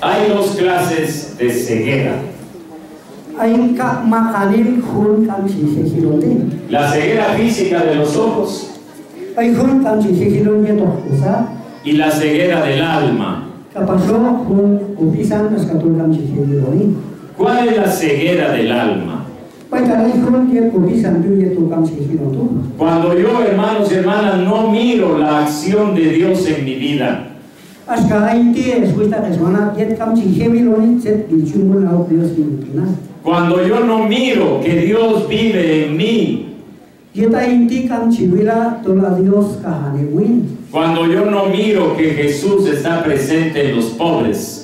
Hay dos clases de ceguera. La ceguera física de los ojos. Y la ceguera del alma. ¿Cuál es la ceguera del alma? Cuando yo, hermanos y hermanas, no miro la acción de Dios en mi vida, cuando yo no miro que Dios vive en mí, cuando yo no miro que Jesús está presente en los pobres,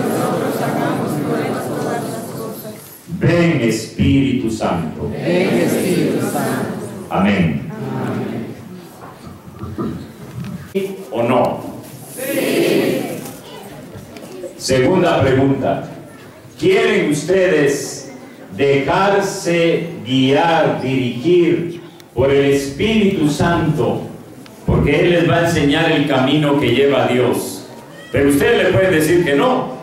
Ven Espíritu Santo. Amén. ¿Sí ¿O no? Segunda pregunta. ¿Quieren ustedes dejarse guiar, dirigir por el Espíritu Santo? Porque Él les va a enseñar el camino que lleva a Dios. Pero ustedes le pueden decir que no.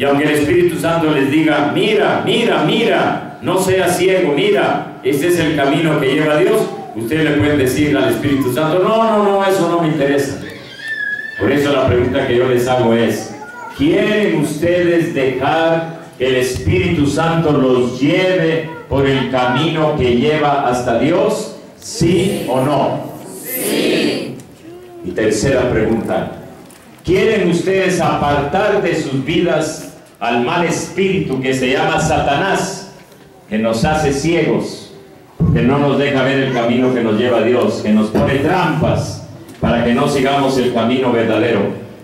Y aunque el Espíritu Santo les diga, mira, mira, mira, no seas ciego, mira, este es el camino que lleva a Dios, ustedes le pueden decir al Espíritu Santo, no, no, no, eso no me interesa. Por eso la pregunta que yo les hago es, ¿quieren ustedes dejar que el Espíritu Santo los lleve por el camino que lleva hasta Dios? ¿Sí o no? Sí. Y tercera pregunta, ¿quieren ustedes apartar de sus vidas al mal espíritu que se llama Satanás, que nos hace ciegos, que no nos deja ver el camino que nos lleva a Dios, que nos pone trampas para que no sigamos el camino verdadero?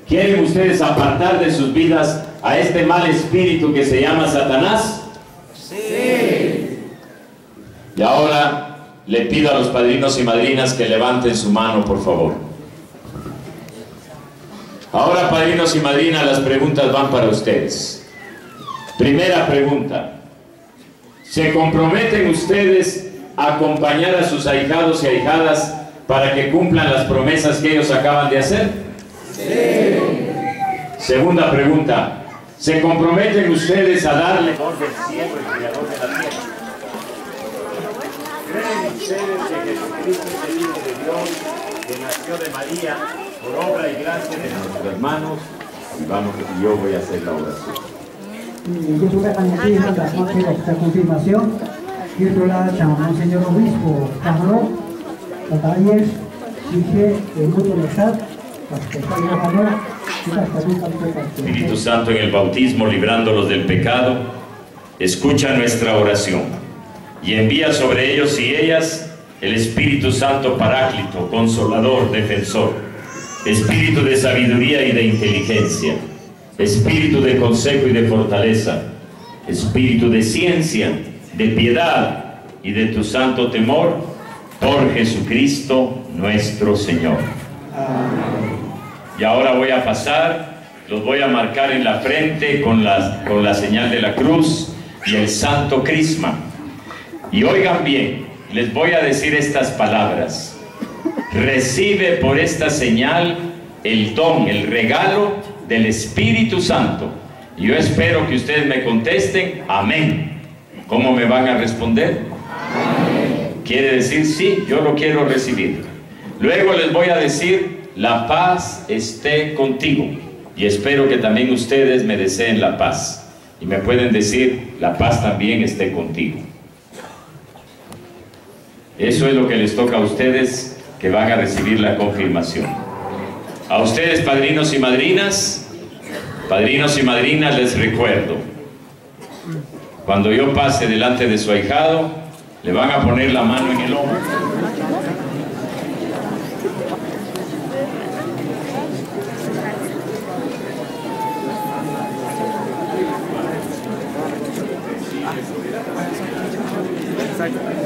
¿Quieren ustedes apartar de sus vidas a este mal espíritu que se llama Satanás? Sí. Y ahora le pido a los padrinos y madrinas que levanten su mano, por favor. Ahora, padrinos y madrinas, las preguntas van para ustedes. Primera pregunta. ¿Se comprometen ustedes a acompañar a sus ahijados y ahijadas para que cumplan las promesas que ellos acaban de hacer? Sí. Segunda pregunta. ¿Se comprometen ustedes a darle del cielo y creador de la tierra? ¿Creen ustedes que Jesucristo es el Hijo de Dios, que nació de María, por obra y gracia de nuestros hermanos? Y vamos, y yo voy a hacer la oración. Yo tuve aquí las noches de confirmación. Yo tuve la llamada señor obispo Carlos, Batalles, dije el mundo de Sat, Espíritu Santo en el bautismo, librándolos del pecado, escucha nuestra oración y envía sobre ellos y ellas el Espíritu Santo Paráclito, Consolador, Defensor, Espíritu de sabiduría y de inteligencia, Espíritu de consejo y de fortaleza, Espíritu de ciencia, de piedad y de tu santo temor, por Jesucristo nuestro Señor. Y ahora voy a pasar, los voy a marcar en la frente con la, con la señal de la cruz y el santo crisma. Y oigan bien, les voy a decir estas palabras. Recibe por esta señal el don, el regalo del Espíritu Santo. Yo espero que ustedes me contesten, amén. ¿Cómo me van a responder? Quiere decir, sí, yo lo quiero recibir. Luego les voy a decir, la paz esté contigo. Y espero que también ustedes me deseen la paz. Y me pueden decir, la paz también esté contigo. Eso es lo que les toca a ustedes que van a recibir la confirmación. A ustedes, padrinos y madrinas, padrinos y madrinas, les recuerdo, cuando yo pase delante de su ahijado, le van a poner la mano en el hombro. Exacto.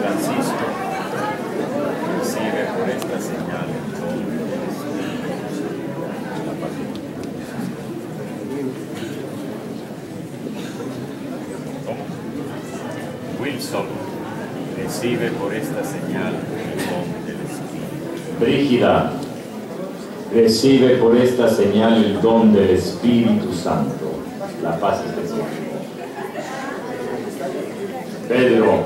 Francisco, recibe por esta señal Wilson, recibe por esta señal el don del Espíritu. Brígida, recibe por esta señal el don del Espíritu Santo. La paz esté contigo. Pedro,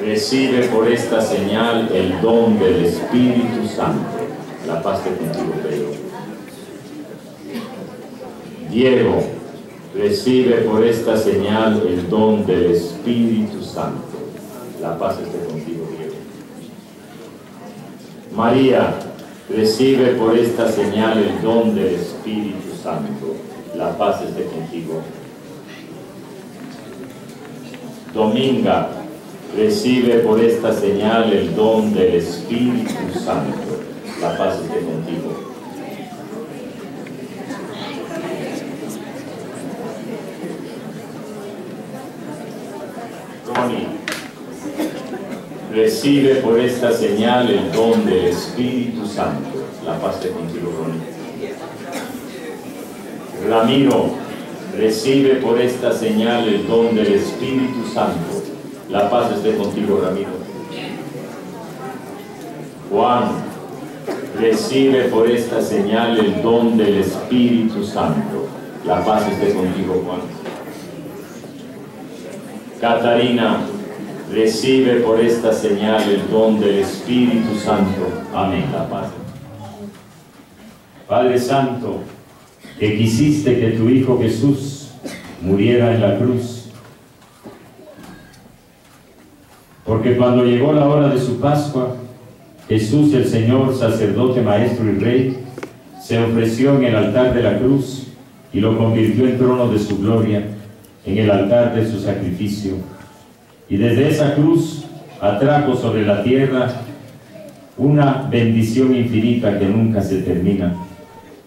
recibe por esta señal el don del Espíritu Santo. La paz esté contigo, Pedro. Diego, recibe por esta señal el don del Espíritu Santo. La paz esté contigo, Diego. María, recibe por esta señal el don del Espíritu Santo. La paz esté contigo. Dominga, recibe por esta señal el don del Espíritu Santo. La paz esté contigo. Ronnie, recibe por esta señal el don del Espíritu Santo. La paz esté contigo, Ronnie. Ramiro, recibe por esta señal el don del Espíritu Santo. La paz esté contigo, Ramiro. Juan, recibe por esta señal el don del Espíritu Santo. La paz esté contigo, Juan. Catarina, recibe por esta señal el don del Espíritu Santo. Amén. La paz. Padre Santo, que quisiste que tu Hijo Jesús muriera en la cruz. Porque cuando llegó la hora de su Pascua, Jesús el Señor, sacerdote, maestro y rey, se ofreció en el altar de la cruz y lo convirtió en trono de su gloria, en el altar de su sacrificio. Y desde esa cruz atrajo sobre la tierra una bendición infinita que nunca se termina.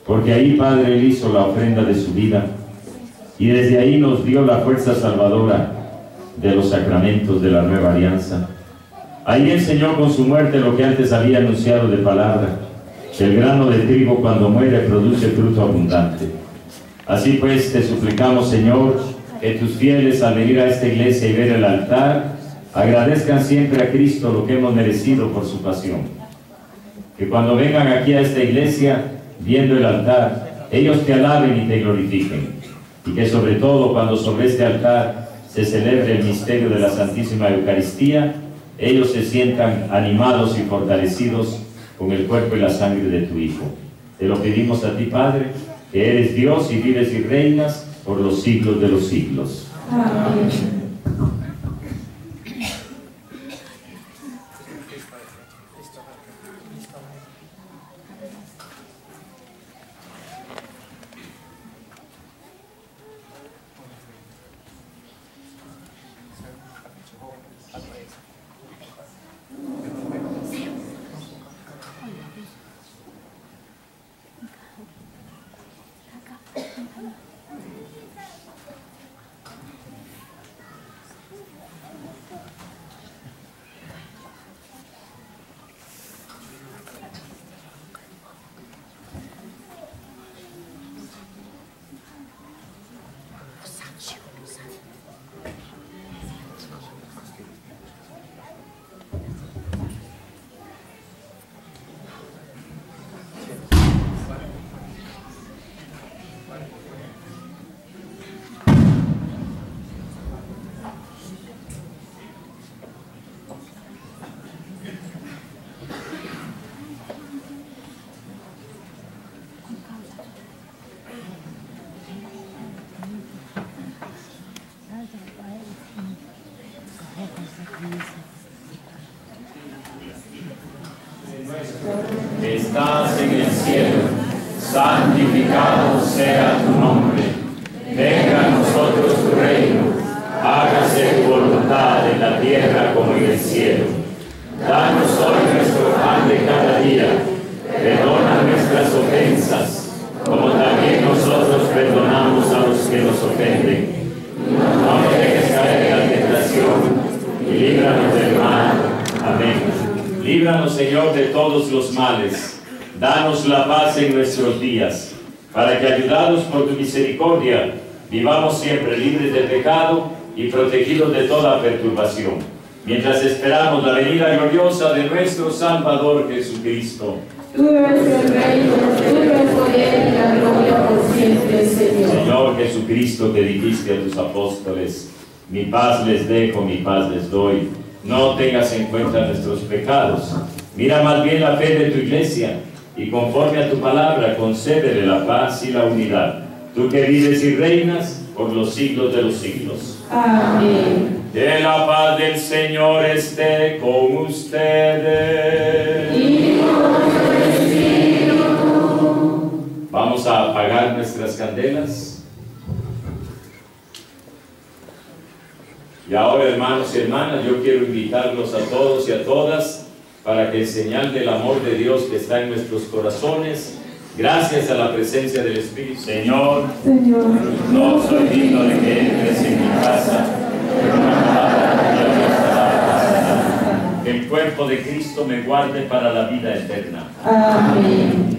Porque ahí, Padre, Él hizo la ofrenda de su vida y desde ahí nos dio la fuerza salvadora de los sacramentos de la nueva alianza. Ahí enseñó con su muerte lo que antes había anunciado de palabra, que el grano de trigo cuando muere produce fruto abundante. Así pues, te suplicamos, Señor, que tus fieles al venir a esta iglesia y ver el altar, agradezcan siempre a Cristo lo que hemos merecido por su pasión. Que cuando vengan aquí a esta iglesia, viendo el altar, ellos te alaben y te glorifiquen. Y que sobre todo cuando sobre este altar se celebre el misterio de la Santísima Eucaristía, ellos se sientan animados y fortalecidos con el cuerpo y la sangre de tu Hijo. Te lo pedimos a ti, Padre, que eres Dios y vives y reinas por los siglos de los siglos. Santificado sea tu vivamos siempre libres de pecado y protegidos de toda perturbación, mientras esperamos la venida gloriosa de nuestro Salvador Jesucristo. Tú eres el reino, tú eres el poder y la gloria por siempre, Señor. Señor Jesucristo, que dijiste a tus apóstoles, mi paz les dejo, mi paz les doy. No tengas en cuenta nuestros pecados. Mira más bien la fe de tu iglesia y conforme a tu palabra concédele la paz y la unidad. Tú que vives y reinas por los siglos de los siglos. Amén. Que la paz del Señor esté con ustedes. Y con. Vamos a apagar nuestras candelas. Y ahora, hermanos y hermanas, yo quiero invitarlos a todos y a todas para que en señal del amor de Dios que está en nuestros corazones, gracias a la presencia del Espíritu, Señor, Señor, no soy digno de que entres en mi casa, pero una palabra tuya bastará. Que el cuerpo de Cristo me guarde para la vida eterna. Amén.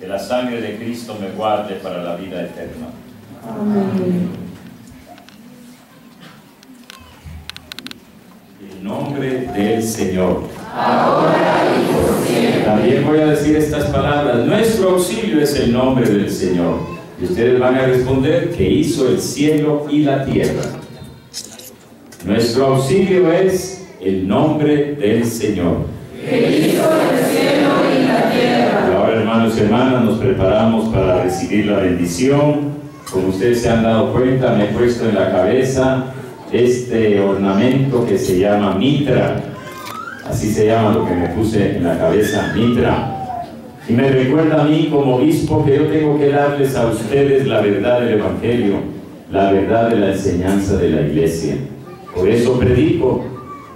Que la sangre de Cristo me guarde para la vida eterna. Amén. En nombre del Señor. También voy a decir estas palabras. Nuestro auxilio es el nombre del Señor. Y ustedes van a responder que hizo el cielo y la tierra. Nuestro auxilio es el nombre del Señor. Y ahora, hermanos y hermanas, nos preparamos para recibir la bendición. Como ustedes se han dado cuenta, me he puesto en la cabeza este ornamento que se llama mitra. Así se llama lo que me puse en la cabeza, mitra. Y me recuerda a mí como obispo que yo tengo que darles a ustedes la verdad del Evangelio, la verdad de la enseñanza de la iglesia. Por eso predico,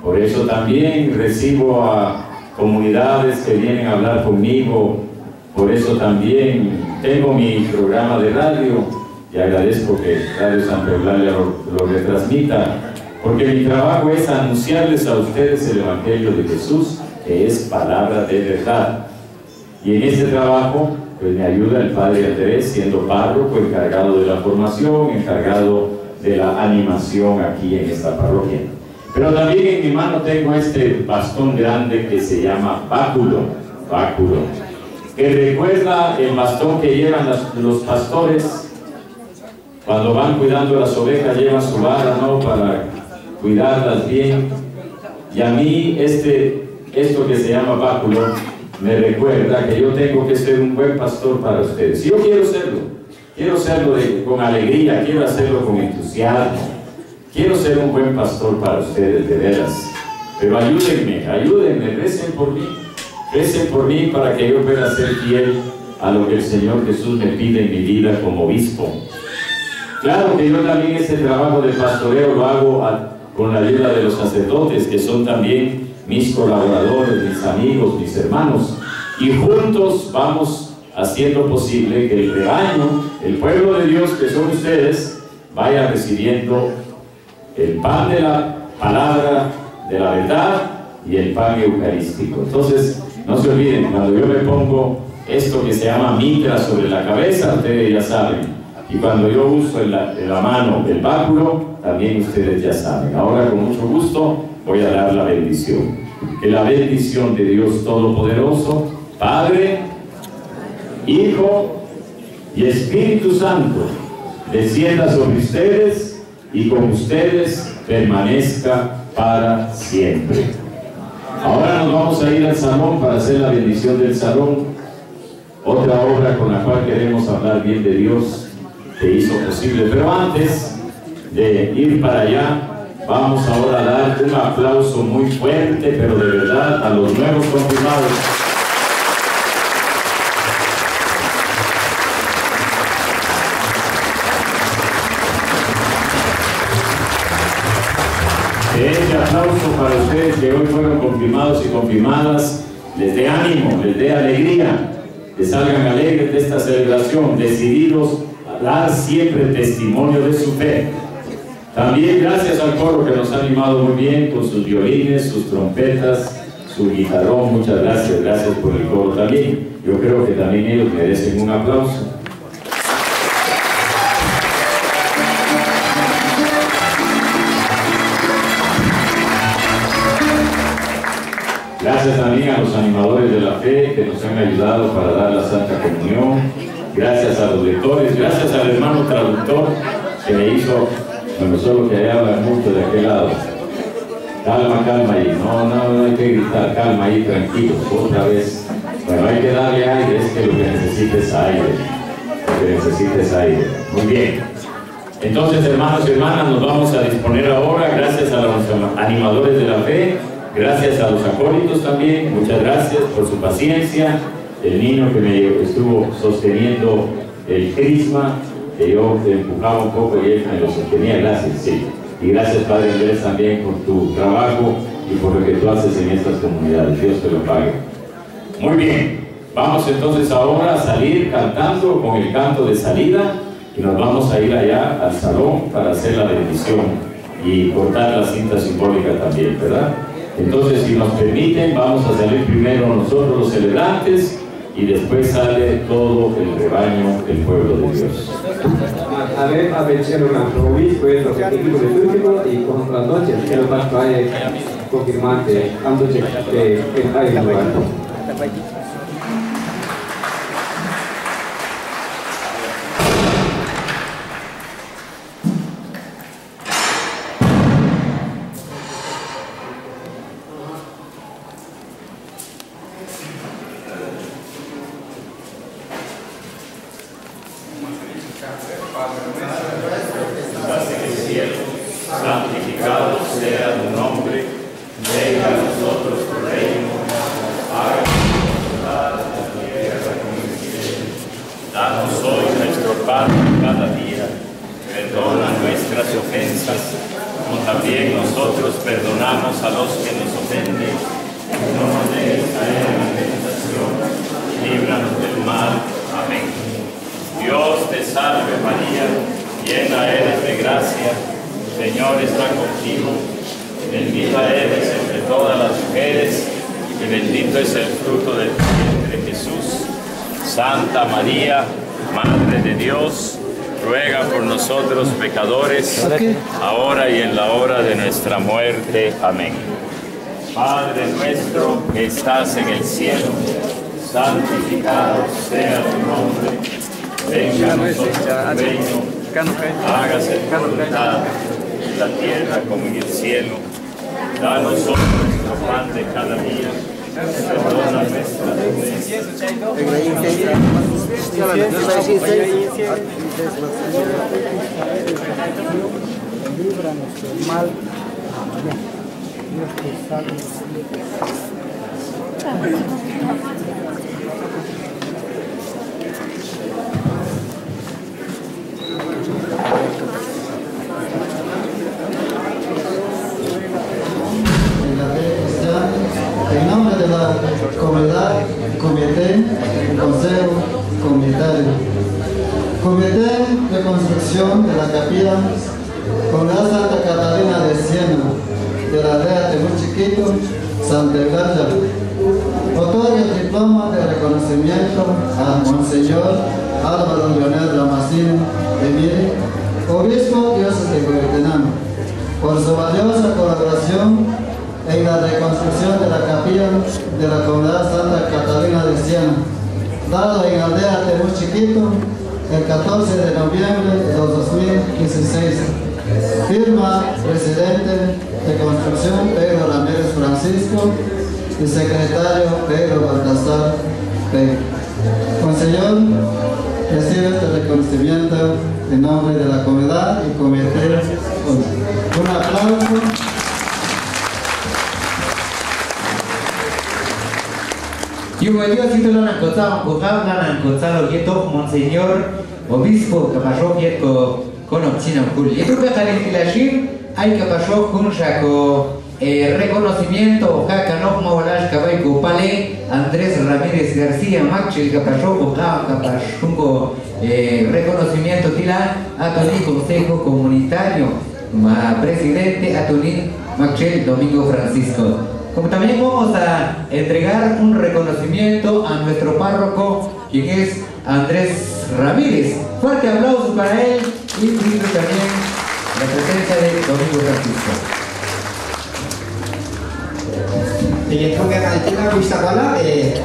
por eso también recibo a comunidades que vienen a hablar conmigo, por eso también tengo mi programa de radio y agradezco que Radio Santa Eulalia lo, lo retransmita, porque mi trabajo es anunciarles a ustedes el Evangelio de Jesús, que es palabra de verdad. Y en este trabajo, pues me ayuda el Padre Andrés, siendo párroco, encargado de la formación, encargado de la animación aquí en esta parroquia. Pero también en mi mano tengo este bastón grande que se llama báculo, báculo, que recuerda el bastón que llevan los pastores cuando van cuidando las ovejas, llevan su vara, ¿no? Para cuidarlas bien. Y a mí este, esto que se llama báculo me recuerda que yo tengo que ser un buen pastor para ustedes. Yo quiero serlo, quiero serlo con alegría, quiero hacerlo con entusiasmo. Quiero ser un buen pastor para ustedes, de veras. Pero ayúdenme, ayúdenme, recen por mí. Recen por mí para que yo pueda ser fiel a lo que el Señor Jesús me pide en mi vida como obispo. Claro que yo también ese trabajo de pastoreo lo hago con la ayuda de los sacerdotes, que son también mis colaboradores, mis amigos, mis hermanos. Y juntos vamos haciendo posible que el rebaño, el pueblo de Dios que son ustedes, vaya recibiendo el pan de la palabra, de la verdad y el pan eucarístico. Entonces, no se olviden, cuando yo me pongo esto que se llama mitra sobre la cabeza, ustedes ya saben. Y cuando yo uso la mano el báculo, también ustedes ya saben. Ahora, con mucho gusto, voy a dar la bendición. Que la bendición de Dios Todopoderoso, Padre, Hijo y Espíritu Santo, descienda sobre ustedes y con ustedes permanezca para siempre. Ahora nos vamos a ir al salón para hacer la bendición del salón, otra obra con la cual queremos hablar bien de Dios que hizo posible. Pero antes de ir para allá, vamos ahora a dar un aplauso muy fuerte, pero de verdad, a los nuevos confirmados. Este aplauso para ustedes que hoy fueron confirmados y confirmadas, les dé ánimo, les dé alegría, que salgan alegres de esta celebración, decididos dar siempre testimonio de su fe. También gracias al coro que nos ha animado muy bien con sus violines, sus trompetas, su guitarrón, muchas gracias, gracias por el coro también. Yo creo que también ellos merecen un aplauso. Gracias también a los animadores de la fe que nos han ayudado para dar la Santa Comunión. Gracias a los lectores, gracias al hermano traductor que me hizo, bueno, solo que hablan mucho de aquel lado. Calma, calma ahí, no, no, no hay que gritar, calma ahí, tranquilos, otra vez. Bueno, hay que darle aire, es que lo que necesita es aire, lo que necesita es aire. Muy bien. Entonces, hermanos y hermanas, nos vamos a disponer ahora, gracias a los animadores de la fe, Gracias a los acólitos también, muchas gracias por su paciencia. El niño que me estuvo sosteniendo el crisma, que yo empujaba un poco y él me lo sostenía, gracias, sí. Y gracias Padre Andrés también por tu trabajo y por lo que tú haces en estas comunidades. Dios te lo pague. Muy bien, vamos entonces ahora a salir cantando con el canto de salida y nos vamos a ir allá al salón para hacer la bendición y cortar la cinta simbólica también, ¿verdad? Entonces, si nos permiten, vamos a salir primero nosotros los celebrantes y después sale todo el rebaño del pueblo de Dios. A ver, a vencer una obispo es los equipos de último y con las noches que más vaya confirmante, de que cada día, perdona nuestras ofensas, como también nosotros perdonamos a los que nos ofenden. No nos dejes caer en la tentación, líbranos del mal. Amén. Dios te salve María, llena eres de gracia, el Señor está contigo, bendita eres entre todas las mujeres y bendito es el fruto de tu vientre Jesús. Santa María, Madre de Dios, ruega por nosotros pecadores, ahora y en la hora de nuestra muerte. Amén. Padre nuestro que estás en el cielo, santificado sea tu nombre, venga a nosotros reino hágase tu voluntad en la tierra como en el cielo. Danos hoy nuestro pan de cada día. Líbranos del mal. Amén. Dios te salve. en la fe cristiana, en nombre comunidad, comité, consejo comunitario. Comité de construcción de la capilla con la Santa Catalina de Siena, de la aldea de muy chiquito, Santa Eulalia. Otorga el diploma de reconocimiento a Monseñor Álvaro Leonel Damasceno Emile, obispo diócesis de Huehuetenango por su valiosa colaboración en la reconstrucción de la capilla de la comunidad Santa Catalina de Siena, dado en aldea de muy chiquito el 14 de noviembre de 2016. Firma presidente de construcción Pedro Ramírez Francisco y secretario Pedro Baltasar P. Monseñor, recibe este reconocimiento en nombre de la comunidad y comité. Un aplauso. Yung ayo situ lan kota kota lan kota lo gitu Monseñor Obispo kapashok yet ko kono china kul. Itu be kali tilashim hay kapashok kun shako eh, reconocimiento ja kanok mawalash kabay ko pale Andrés Ramírez García Maxi kapashok ka kapashungo eh, reconocimiento tila atoni consejo comunitario ma presidente atoni Maxel Domingo Francisco. Como también vamos a entregar un reconocimiento a nuestro párroco, quien es Andrés Ramírez. Fuerte aplauso para él y pido también la presencia de Domingo Francisco. Dengan penggalan kita bisa bala eh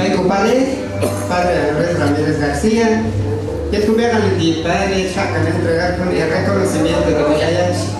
baik kupale para Andrés Ramírez García. Ya tuve a di padre sacan entregar con el reconocimiento de medallas.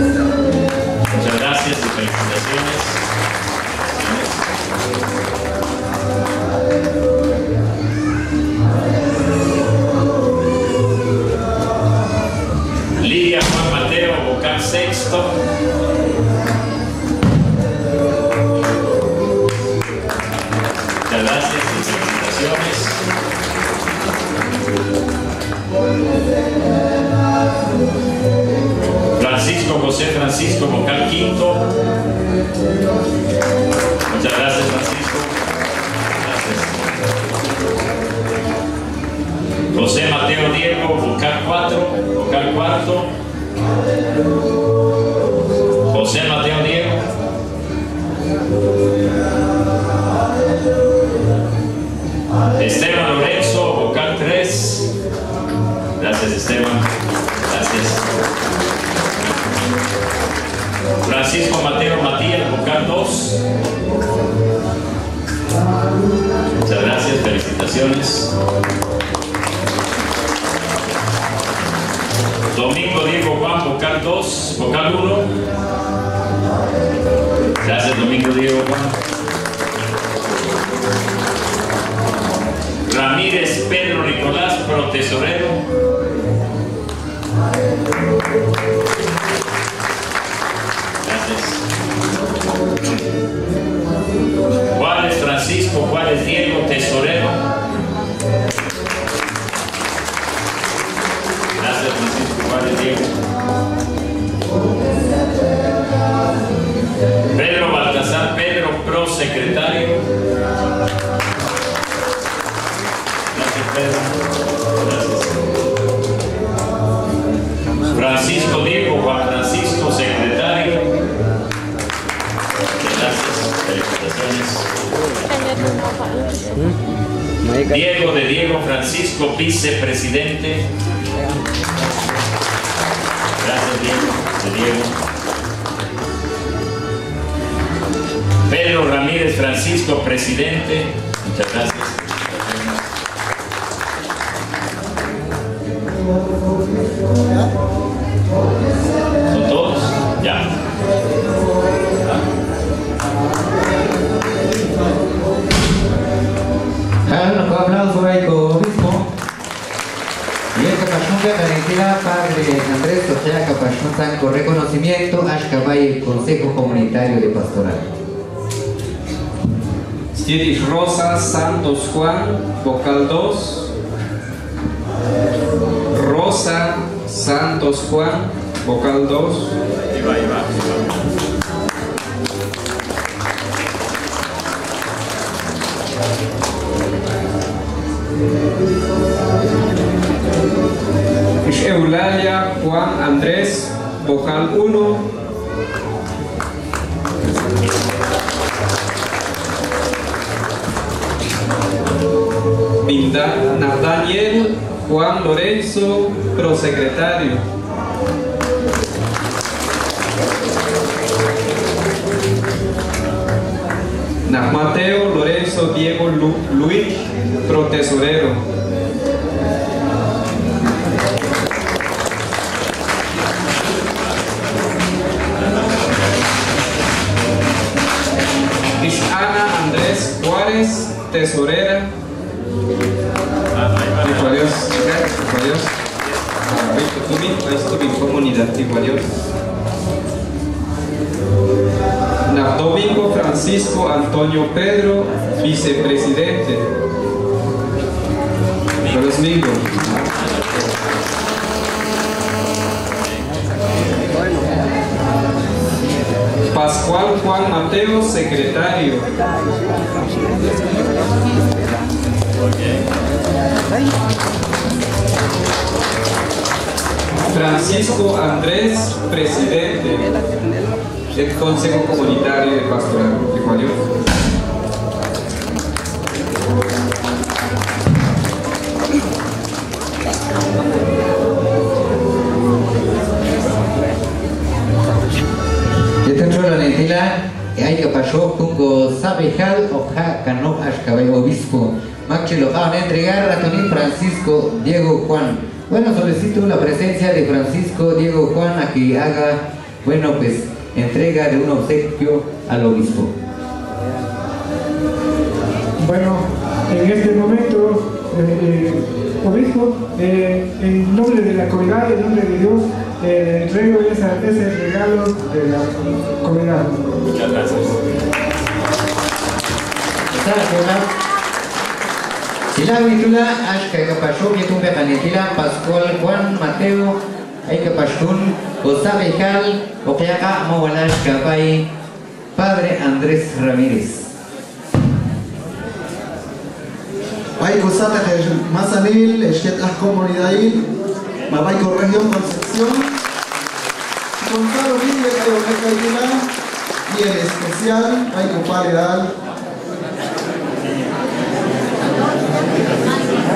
Felicitaciones. Lidia Juan Mateo, vocal sexto. Pedro Baltasar Pedro, pro secretario. Gracias, Pedro. Gracias. Francisco Diego, Juan Francisco, secretario. Gracias. Felicitaciones. Diego de Diego Francisco, vicepresidente. Gracias, Diego. Diego. Pedro Ramírez Francisco, presidente. Muchas gracias. Con reconocimiento a Xcabay, el Consejo Comunitario de Pastoral. Stiedis Rosa Santos Juan, vocal 2. Rosa Santos Juan, vocal 2. Ahí va, ahí va, ahí va. Ish Eulalia Juan Andrés, vocal 1. Binda- Nathaniel Juan Lorenzo, prosecretario. Mateo Lorenzo Diego Lu Luis, protesorero. Juárez, tesorera. Dijo adiós, dijo adiós. Ah, Esto mi, comunidad, dijo adiós. Na Domingo Francisco Antonio Pedro, vicepresidente. Adiós, Mateo, secretario. Francisco Andrés, presidente del Consejo Comunitario de Pastoral de Guayos. Hay que pasó con Sabejal o Cano Ashkabay obispo. Machi van a entregar a Tony Francisco Diego Juan. Bueno, solicito la presencia de Francisco Diego Juan a que haga, bueno, pues, entrega de un obsequio al obispo. Bueno, en este momento, eh, eh, obispo, eh, en nombre de la comunidad, en nombre de Dios, entrego ese regalo de la comunidad. Muchas gracias. Sila witula ashka ka pasho que tumbe kanitila Pascual Juan Mateo ay ka pashun o sabejal o kaya ka mawalash ka pay Padre Andrés Ramírez. Hay cosas que más anil, es que las comunidades, más hay región Concepción, Gonzalo Villa, que es una y en especial, ay compadre, dale.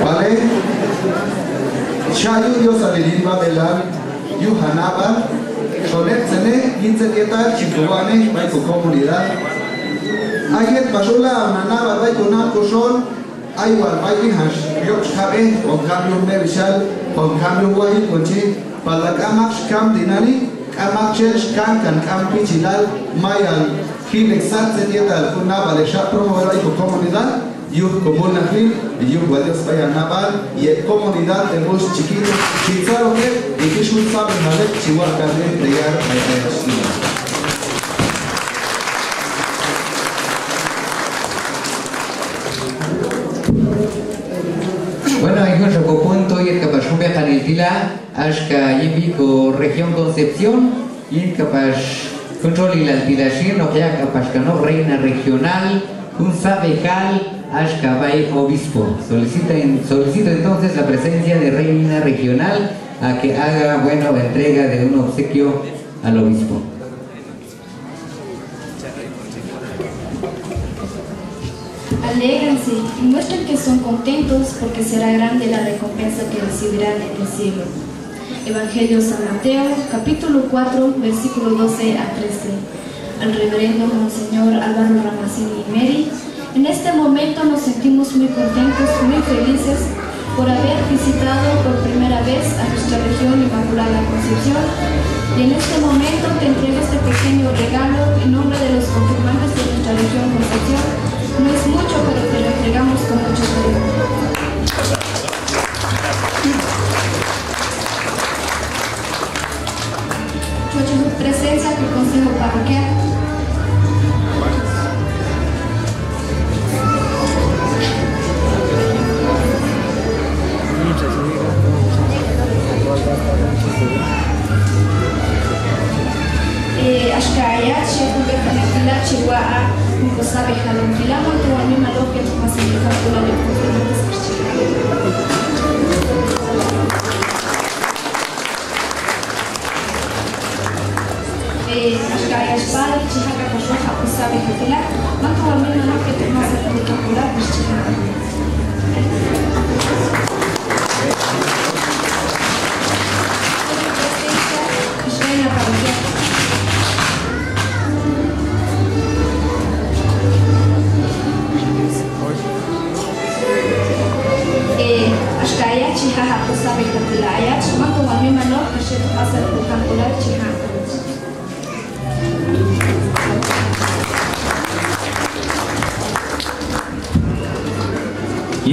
¿Vale? Shayu Dios Adelima Belan, Yuhanaba, Sonetzene, Gincetieta, Chicuane, ay bai tu comunidad. Ayet Bajola, Manaba, ay tu Nancosol, ay Walpaiti Hash, Yoxabe, con cambio Merishal, con cambio Guajicoche, para la cama, Dinari, Kamak Chel, Shkam, Kan Kam Pichilal, Mayal, Gil Exat, Dieta, Funaba, le Shap, promover hay comunidad, Yuh Común Nahil, y Yuh Guadios Bayanabal, y comunidad de los chiquitos, Chizaro que, y que Shul sabe, Malek, Chihuahua, de Yar, Ayayashina. Bueno, hay un poco punto y el de canitila ashka yimbico región Concepción capaz control y la alpilación o ya capaz que no reina regional un sabejal ashka bay obispo. Solicita solicito entonces la presencia de reina regional a que haga bueno entrega de un obsequio al obispo. Alégrense y muestren que son contentos porque será grande la recompensa que recibirán en el cielo. Evangelio San Mateo, capítulo 4, versículo 12 a 13. Al reverendo Monseñor Álvaro Ramacini y Mary, en este momento nos sentimos muy contentos, muy felices por haber visitado por primera vez a nuestra región Inmaculada Concepción y en este momento te entrego este pequeño regalo en nombre de los confirmantes de nuestra región Concepción. No es mucho, pero te lo entregamos con mucho cariño. Mucha presencia del Consejo Parroquial. Eh, Ashkaya, Shefu Bekanatila, Chihuahua, Nunca sabe Jalón, Kilamo, tu anima lo que الاشكاليه الشباب تحقق مشروع حق السابق كلها نطور منها نقطه تناسب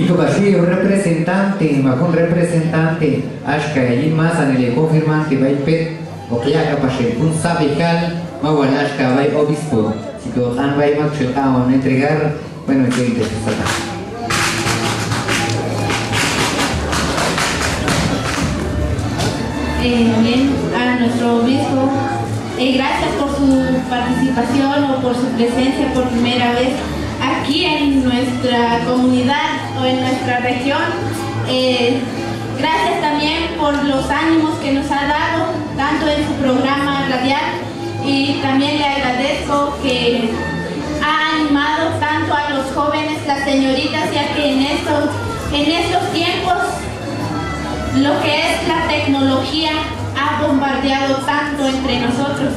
pasí un representante, un representante, ashka y más en el confirmante va pet, o que ya pasé, un sabical, ma wala ashka va obispo, si que han va mak chutao entregar, bueno, que interesante. Eh, bien, a nuestro obispo, eh, gracias por su participación o por su presencia por primera vez aquí en nuestra comunidad o en nuestra región. Eh, gracias también por los ánimos que nos ha dado, tanto en su programa radial, y también le agradezco que ha animado tanto a los jóvenes, las señoritas, ya que en estos, en estos tiempos lo que es la tecnología ha bombardeado tanto entre nosotros.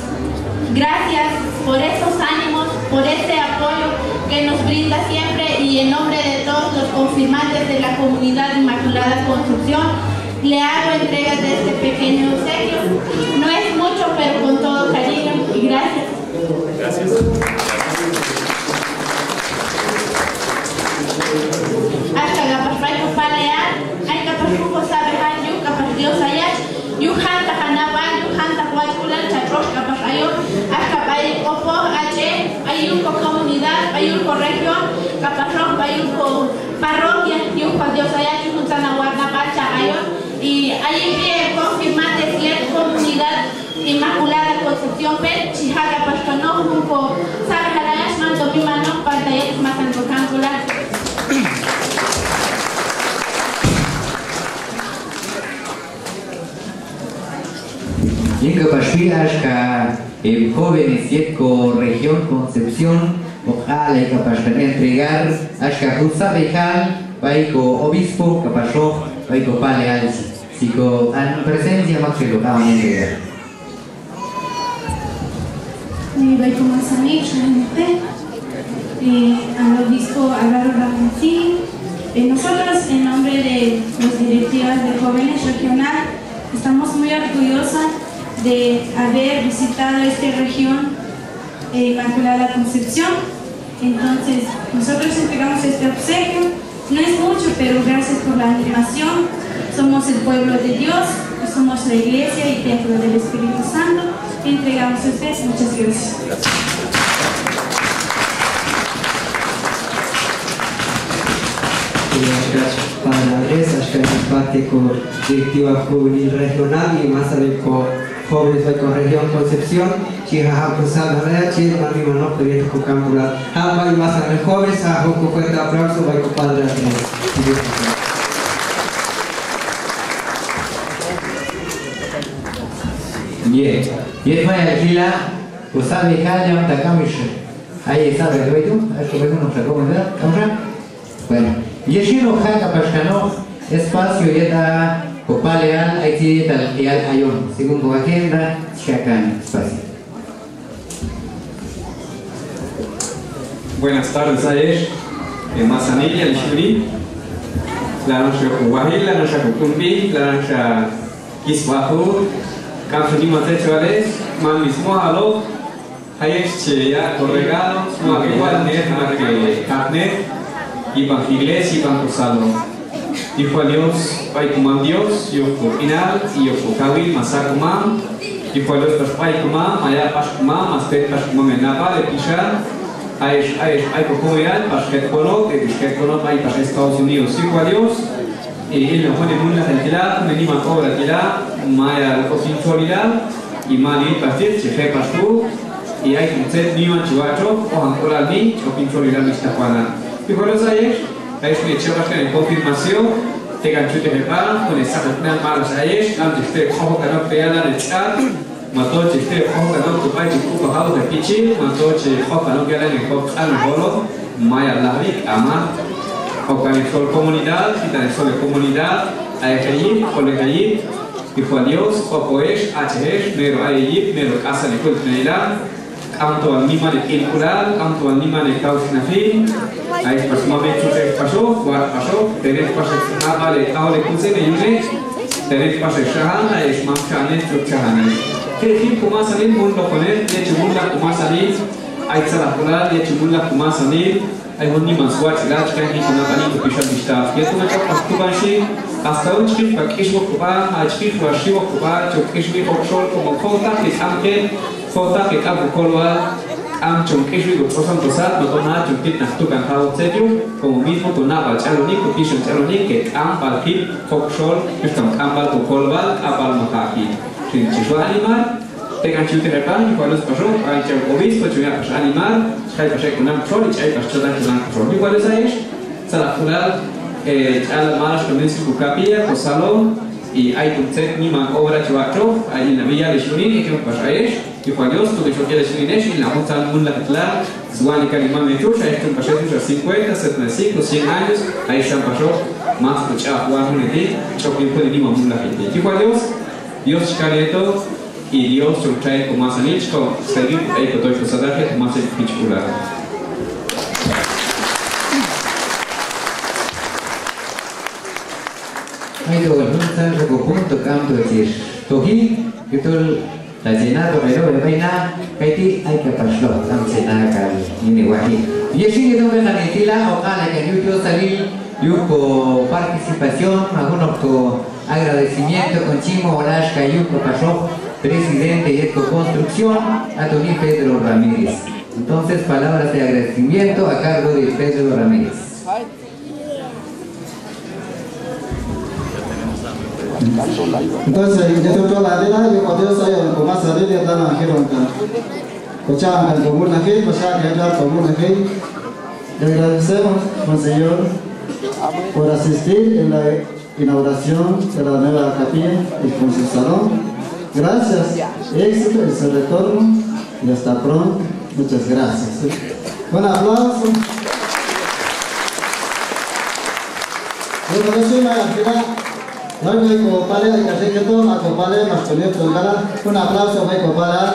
Gracias por esos ánimos, por ese apoyo que nos brinda siempre y en nombre de todos los confirmantes de la comunidad Inmaculada Construcción, le hago entrega de este pequeño obsequio. Inga Pashpiashka, el joven Sietco Región Concepción, ojalá y capaz de entregar, Ashka Jusabejal, Baiko Obispo, Capasho, Baiko Pale Alzi. Sico, en presencia más que lo que van a entregar. Y Baiko Mazanich, al obispo Álvaro Ramoncín. Eh, nosotros, en nombre de las directivas de jóvenes regional, estamos muy orgullosas de haber visitado esta región eh, Inmaculada Concepción. Entonces, nosotros entregamos este obsequio. No es mucho, pero gracias por la animación. Somos el pueblo de Dios, somos la iglesia y templo del Espíritu Santo. Entregamos a ustedes. Muchas gracias. Allá con jóvenes de la región Concepción, chiha cruzada rea, y más allá jóvenes, a un fuerte aplauso, padre. Bien, y es más pues que. Ahí que veo, esto era, ¿cómo Bueno, y es no jaca pascano, espacio y está copaleal, ahí tiene tal y al ayón, según tu agenda, chacan espacio. Buenas tardes a ellos, en Mazanilla, el Shuri, la noche Kuwahil, la noche Kutumbi, la noche Kiswahu, Kamshani Mate Chavales, Man mismo Halo, Hayesh Cheya, Corregado, Mua Igual Net, Marque Carnet, y Pan Iglesia y Pan Cruzado. Dijo a Dios, Pai Kumam Dios, yo final y yo Kawil, Masakumam, dijo a Dios, Pai Kumam, Maya Pashkumam, Aspet Pashkumam en Napa, de Pisha, Aish, Aish, Ay Comunidad, Pashket Kono, que Pashket Kono, Pai para Estados Unidos, dijo a Dios, y él me pone muy la tranquilidad, me anima a obra tranquilidad, Maya Cosinsolidad, y Mani Pastir, Chefe Pastu, y hay que ser niño chivacho, o Ancola Mi, o Pinsolidad Mistapana. Dijo a Dios ayer, Me echó en confirmación, te ganchute me para, con esa persona malas ayer, antes te cojo que no peala de chat, mató cojo que tu cupo jalo de cojo que en el cojo bolo, Maya Lavi, Ama, la comunidad, organizó la comunidad, a Ejayib, con Ejayib, dijo a Dios, Opo Esh, H Esh, Mero Mero Casa de Cultinidad, Canto al Nima de Kilcural, Canto al Nima de Kausnafin, Ahí personalmente se pasó, Guard pasó, Tenet pasó, Napa de Tao de Kuse de Yune, Tenet pasó Shahana, Es Mamshane, Chukchahana. Que decir, como salir, mundo poner, de Chumula, como salir, hay Tzalapulal, de Chumula, como salir, hay un niman swat la chka ni kuna tani to pisha bista ya tu na pas tu ban shi hasta un chkif pa kish wo kuba a chkif wa shi wo kuba cho kish mi ok shol como kota que amke kota que abu kolwa am chon kish wi go prosan to sat no tona chon tit na tu kan ha o tseju como mismo to na ba chalo ni ko pisha chalo ni que am pal ki ok shol pistam am bal to kolwa abal ma ka ki chin chishwa animal tengan ciute de pan, cuando es pasó, hay que obispo, chuya pas animal, hay pas con un troll, hay pas chodan con un troll. ¿Y cuál es ahí? Sala fulal, eh, al malas comienza con capilla, con salón, de shunin, y que pas ahí, y cuando Dios tuve choque de shunin, y la monta al mundo la Zuani Kalima Metush, hay un paseo de 50, 75, 100 años, se pasó más de chá, Juan Muneti, choque de Lima Munda gente. Y cuando Dios, Dios chcareto, y Dios se trae como más anillo, seguir ahí que estoy pasando que más el pichular. Hay do un san ko punto campo de tohi itu la jena to mero de vaina kaiti hay que paslo tam sena kal ini wahi yeshi itu kan itila o kala que yo salir yuko participación algunos ko agradecimiento con Chimo Olash Cayuco pasó presidente de Eco Construcción, a Tony Pedro Ramírez. Entonces, palabras de agradecimiento a cargo de Pedro Ramírez. Entonces, yo la soy el salir de la najeronca. Cochaba el común aquí, cochaba que era común aquí. Le agradecemos, Monseñor, por asistir en la inauguración de la nueva capilla y con su salón. Gracias, éxito en su retorno y hasta pronto. Muchas gracias. Un aplauso. Voy como padre de Casequeto, a compadre Mascolio Tongara. Un aplauso, voy compadre.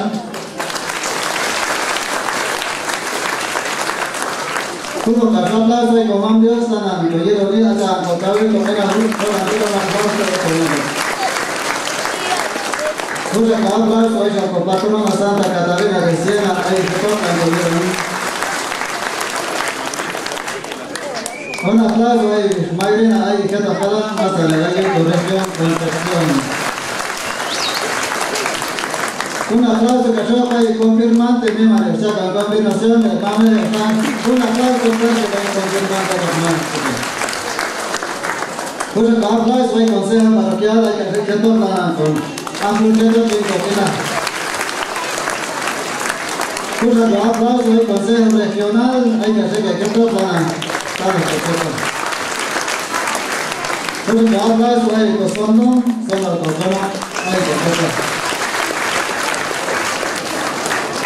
Uno que aplauso a contable, con la luz, con la vida, las cosas de que aplauso y a compartimos a Santa Catarina de Siena, ahí se toca el gobierno. Un aplauso ahí, Mayrina, ahí que tocará más a la calle Corrección Concepción. Un aplauso que yo para confirmante mi madre, con confirmación de Juan. Un aplauso fuerte para confirmante de Juan. Un aplauso ahí, consejo parroquial, hay que hacer que ampliando mi cocina. Un aplauso ahí, consejo regional, hay que hacer que un aplauso ahí, cosono, son los cosono, hay que tocar.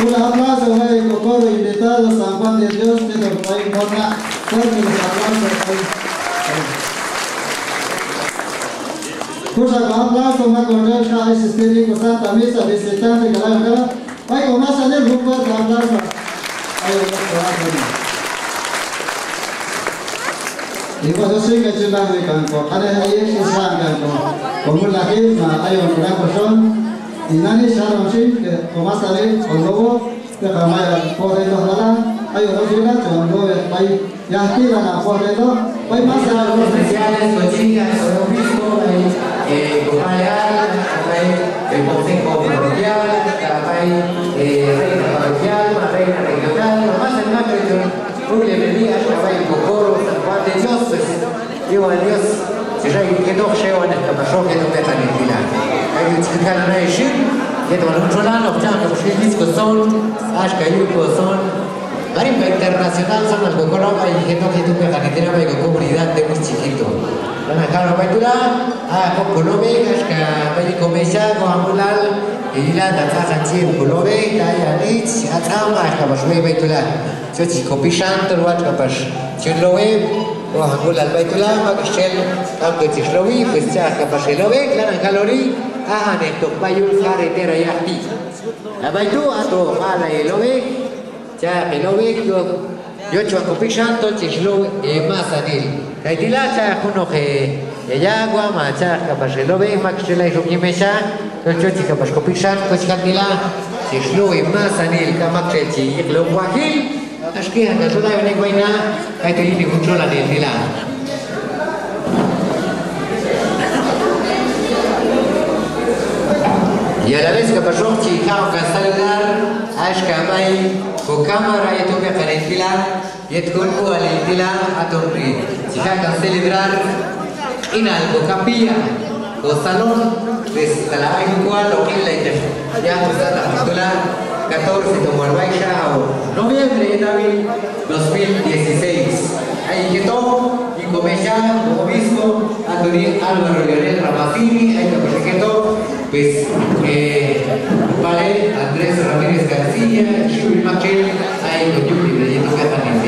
Un aplauso ahí, cocoro invitado, San de Dios, que nos va a informar. Fuerte los aplausos ahí. Kursa ka aplauso ma cordial ka asistir con Santa Misa visitante la cara. Ay. Ay, Y cuando 이곳에 수익했지 말이 강고 대가마야 el dioses, digo al Dios Jehová internacional son los Cocoroma y que no que tiene una comunidad de muy chiquito. La Nakara Baitura, a Cocorome, Ashka, México Mesa, Coamulal, y la Tatasa Chin, Colome, Dayanich, Atama, Ashka Bashui Baitura. Yo chico pisando, Wachkapash, Chinloe, wat ka pash. Chloe o amulal baitula ma kishel kam ke chloe pues cha ka pash lobe lana kalori a ne to bayul khare tera yahti. La baitu ato mala lobe cha lobe yo yo chwa ko pishan to chloe e masanil. Kaitila cha kuno ke ya gua ma cha kapas lo ve ma que la isoki mesha to chochi kapas ko pishan ko chikatila si shlo e ma sanil kama chechi lo wahil ashki hanga sudah ini koina kai tu ini controla ni tila Y a la vez que pasó que kao ka saludar ashka mai ko cámara y canetila y tu cuerpo alentila a torri. Si ka celebrar inal ko kapia ko salón des la cual o que la ya sala titular 14 como Arbaisha o noviembre de 2016. Ahí que todo y como obispo Antonio Álvaro Leonel Ramazini, ahí que que todo pues eh, Andrés Ramírez García, Shuri Maquel, ahí con Yuri de Yendo Catan en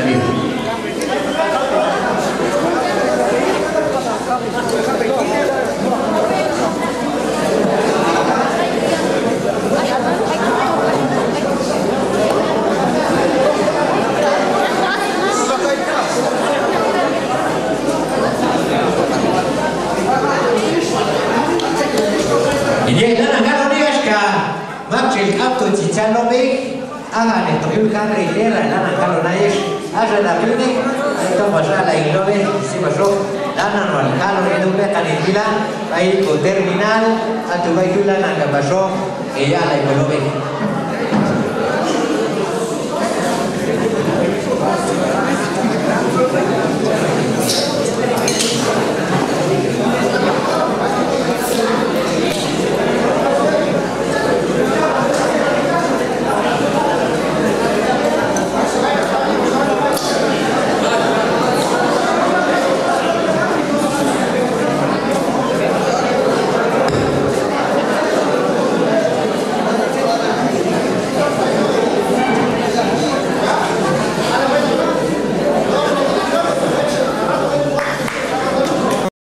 es la vida. Ini lana kalau ni aska, macam kapto cica lobe, aga ne toyul kan reitera lana kalau naish, aga da pune, itu pasal lagi lobe, si pasok, lana no